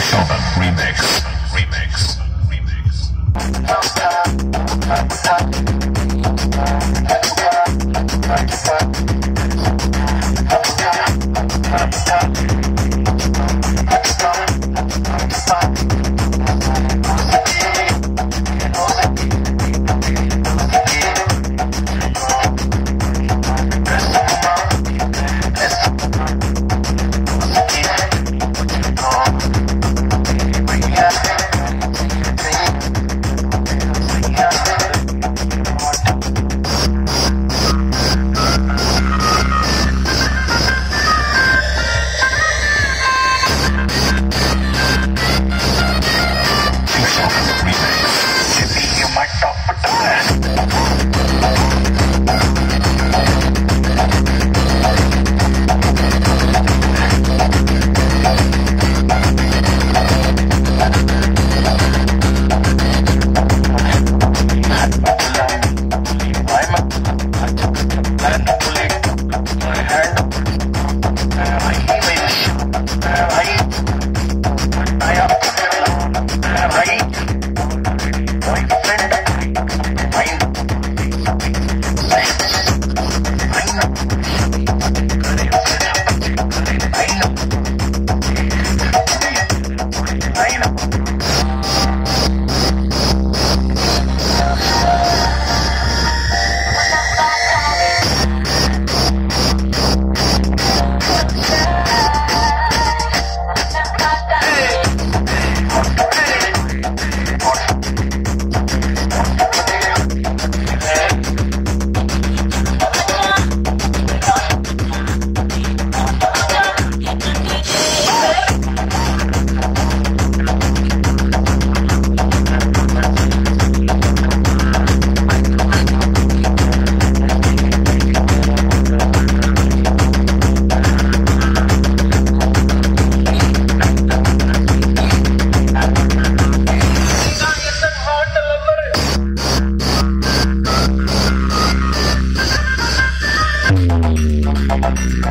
Sylvan Remix. Remix. Remix. Thank